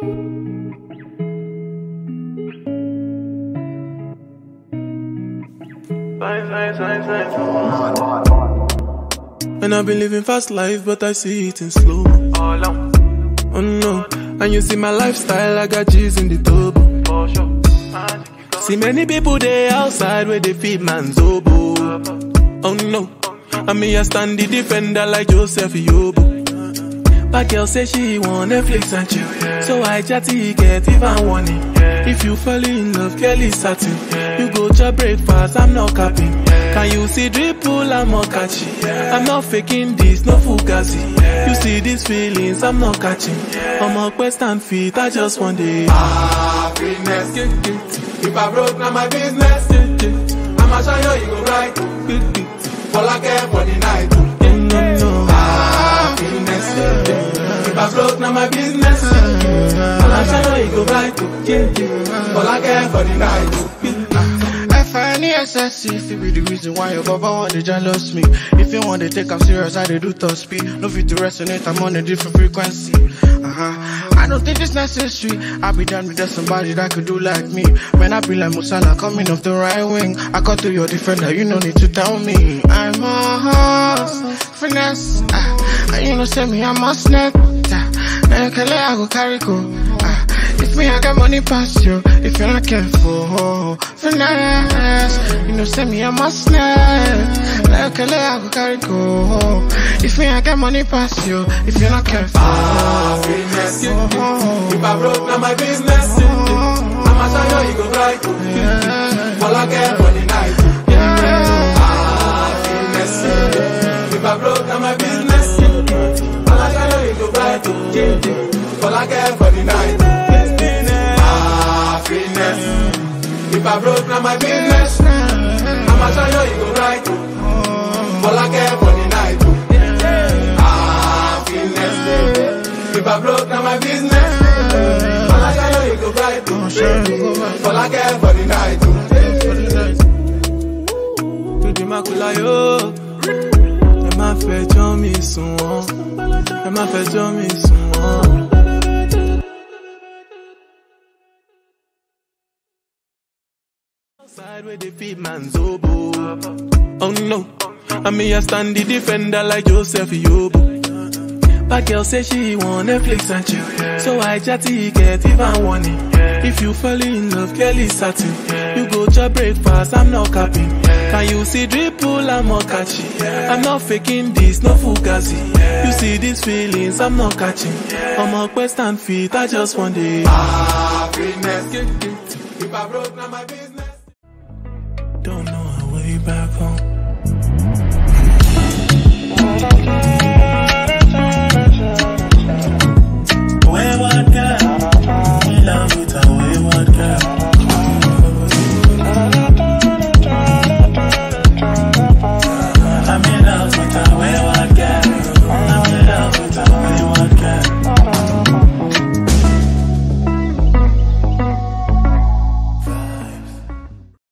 And I've been living fast life, but I see it in slow. Oh no, and you see my lifestyle, I got G's in the tub. See many people there outside where they feed man zobo. Oh no, and me I stand the defender like Joseph Yobo. But girl say she want Netflix and chill, so I chatty get even warning. If you fall in love, girl Kelly satin. You go to breakfast, I'm not capping. Can you see dripple, Amokachi. I'm not faking this, no fugazi. You see these feelings, I'm not catching. I'm a quest and feet, I just want it. Happiness. If I broke, now my business. I'ma show you, you go right. All I care for the night. I broke, now my business. I'ma show you, you go right. All I care for the night. F-I-N-E-S-S-E If it be the reason why your baba want to jealous me. If you want to take I'm serious, I dey do top speed. No fit to resonate, I'm on a different frequency. Uh-huh. I don't think it's necessary. I be done with somebody that could do like me. Man, I be like Mo Salah coming off the right wing. I cut to your defender, you no need to tell me. I'm a horse, finesse. Uh, And you know say me, I'm a snake. Uh, Now you I go carry go uh, if me, I got money past you, if you're not careful, finesse. You know, send me a must snap. Like a I go carry go. If me, I got money past you, if you're not careful. Happiness. If I broke, now my business. I'ma show you, you go right. All I care for the night. Happiness. If I broke, now my business. I'ma show you, you go right. All I care for night. Happiness. If I broke, now my business. I'ma show you, you go right. For the night. Happiness. If I broke, now my business. I'ma show you, you go right. For the night. Dúdú má kú láyò. Má fẹjọ́ mi sùn wọ́n. Ẹ má fẹjọ́ mi sùn wọ́n. Outside where they feed man zobo. Oh no, I mean I stand the defender like Joseph Yobo. But girl say she want Netflix and chill, so I chatty get even warning. If you fall in love, Kelly satin. You go breakfast, I'm not capping. Can you see dripple, Amokachi. I'm not faking this, no fugazi. You see these feelings, I'm not catching. I'm a quest and feet, I just want it. Happiness. If I broke, now my business. Don't know her way back home.